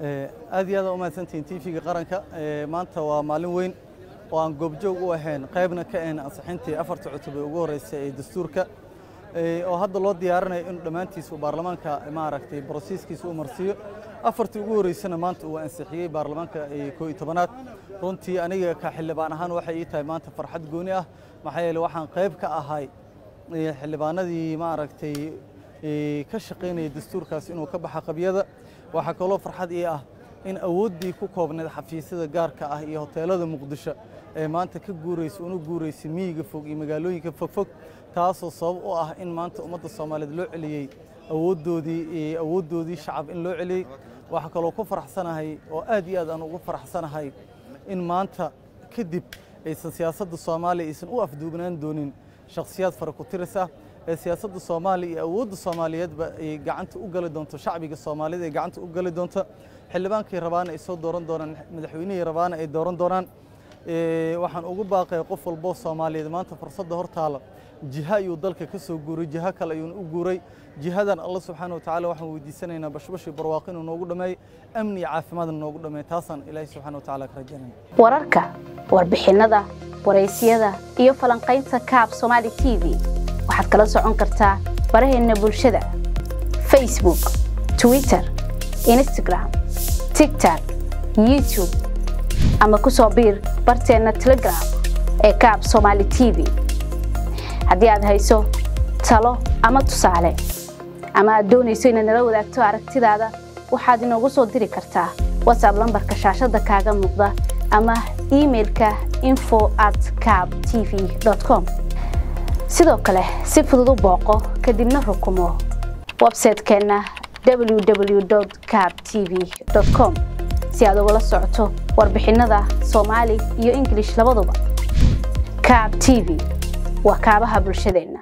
aad iyo aad u mahadsantihiin tv-ga qaranka maanta waa maalin weyn oo aan goobjoog u ahayn qaybna ka ahayn ansixintii afarta cutub ee ugu horreysay ee dastuurka oo hadda loo diyaarinayo inuu dhammaantiis uu baarlamaanka maaragtay brosiiskiisa u marsiiyo. Afartii ugu horreysana maanta uu ansixiyey baarlamaanka koo iyo tobanaad. Runtii aniga ka xildhibaan ahaan waxay ii tahay maanta farxad gooni ah maxaa yeele waxaan qayb ka ahay xildhibaanadii maaragtay ka shaqaynaya dastuurkaas inuu ka baxa qabyada waxaa kaloo farxad ii ah in awooddii ku koobnayd xafiisyada gaarka ah iyo hoteelada muqdisho ee maanta ka guuraysa una guuraysa miyiga fog iyo magaalooyinka fogfog taasoo sabab u ah in maanta ummadda soomaaliyeed loo celiyey awooddoodii awooddoodii shacab in loo celiyey waxaa kaloo ku faraxsanahay oo aad iyo aad aan ugu faraxsanahay in maanta kadib aysan siyaasadda soomaaliya aysan u afduugnaan doonin shakhsiyaad fara ku tiris ah ee siyaasadda soomaaliya iyo awoodda soomaaliyeedba ay gacanta u gali doonto shacbiga soomaaliyeed ay gacanta u gali doonto. Xildhibaankii rabaana ay soo dooran doonaan madaxweynihii rabaana ay dooran doonaan. Waxaan ugu baaqaya qof walboo soomaaliyeed maanta fursadda hortaala jiha ayuu dalka ka soo guuray jiha kale ayuuna u guuray. Jihadan alla subxaana wa tacaala waxaan weydiisanaynaa bashbashi barwaaqo inuu noogu dhammeeyo amni iyo caafimaadna noogu dhammeeyo taasaan ilaahay subxaana wa tacaala ka rajaynayna wararka warbixinnada waraysiyada iyo falanqaynta kaab somaali t v waxaad kala socon kartaa baraheenna bulshada. Facebook twitter instagram tigtok youtube. Ama ku soo biir barteenna telegram ee kaab somaali t v. Haddii aad hayso talo ama tusaale ama aad doonayso inaad nala wadaagto aragtidaada waxaad inoogu soo diri kartaa watsab lambarka shaashadda kaaga muuqda ama imailka info at cab t v com sidoo kale si fudud u booqo kadibna rukumo websaytekeenna www cab t v com si aad ugala socoto warbixinnada soomaali iyo ingilish labaduba. Cab t v waa kaabaha bulshadeenna